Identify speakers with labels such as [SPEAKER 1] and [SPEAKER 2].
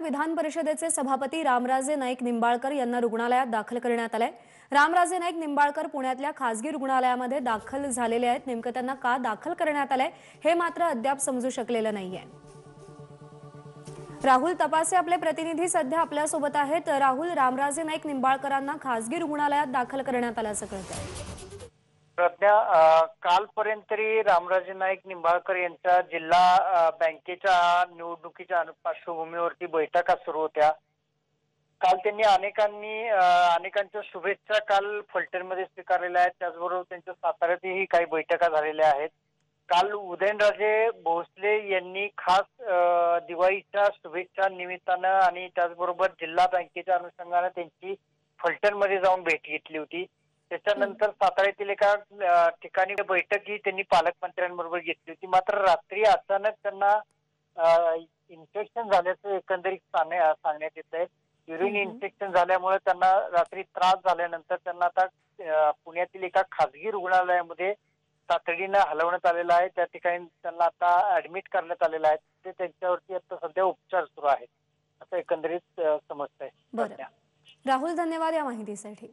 [SPEAKER 1] विधान परिषदेचे सभापती रामराजे नाईक निंबाळकर यांना रुग्णालयात दाखल करण्यात आलंय. रामराजे नाईक निंबाळकर पुण्यातल्या खासगी रुग्णालयामध्ये दाखल झालेले आहेत. नेमकं त्यांना का दाखल करण्यात आलंय हे मात्र अद्याप समजू शकलेलं नाहीये. राहुल तपासे आपले प्रतिनिधी सध्या आपल्यासोबत आहेत. राहुल रामराजे नाईक निंबाळकरांना खासगी रुग्णालयात दाखल करण्यात आल्याचं कळतंय.
[SPEAKER 2] प्रज्ञा कालपर्यंत तरी रामराजे नाईक निंबाळकर यांच्या जिल्हा बँकेच्या निवडणुकीच्या पार्श्वभूमीवरती बैठका सुरू होत्या. काल त्यांनी अनेकांनी अनेकांच्या शुभेच्छा काल फलटणमध्ये स्वीकारलेल्या आहेत. त्याचबरोबर त्यांच्या साताऱ्यातही काही बैठका झालेल्या आहेत. काल उदयनराजे भोसले यांनी खास दिवाळीच्या शुभेच्छा निमित्तानं आणि त्याचबरोबर जिल्हा बँकेच्या अनुषंगानं त्यांची फलटणमध्ये जाऊन भेट घेतली होती. त्याच्यानंतर सातारा येथील एका ठिकाणी बैठक ही त्यांनी पालकमंत्र्यांबरोबर घेतली होती मात्र रात्री अचानक त्यांना इन्फेक्शन झाल्याचं एकंदरीत सांगण्या- सांगण्यात येत आहे युरिन. इन्फेक्शन झाल्यामुळे त्यांना रात्री त्रास झाल्यानंतर त्यांना आता पुण्यातील एका खासगी रुग्णालयामध्ये तातडीनं हलवण्यात आलेलं आहे त्या ठिकाणी त्यांना आता ऍडमिट करण्यात आलेलं आहे ते त्यांच्यावरती आता सध्या उपचार सुरू आहेत असं एकंदरीत
[SPEAKER 1] बरं.
[SPEAKER 2] सध्या.
[SPEAKER 1] राहुल धन्यवाद या माहितीसाठी